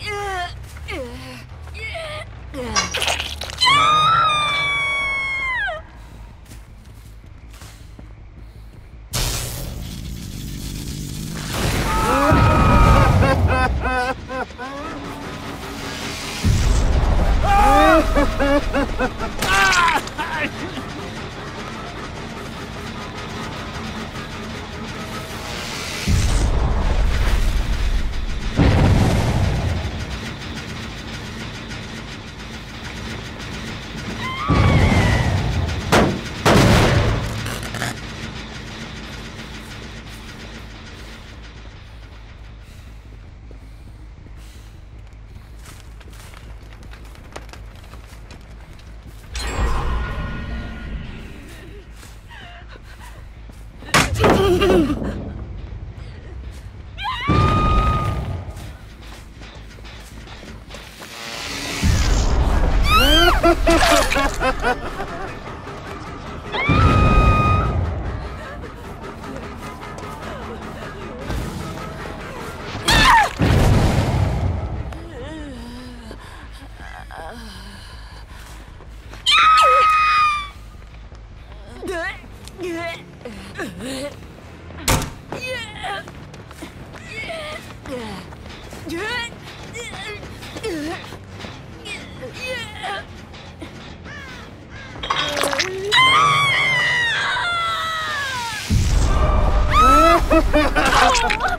Yeah. Oh!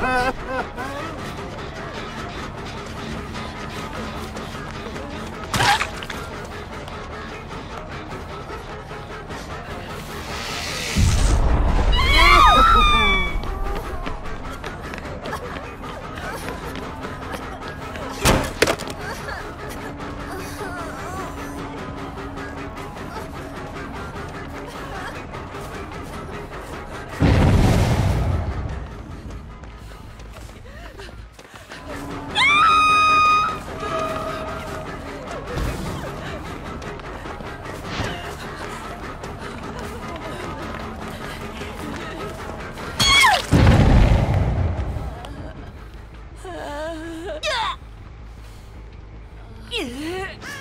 Ah! あっ!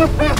Ha ha ha!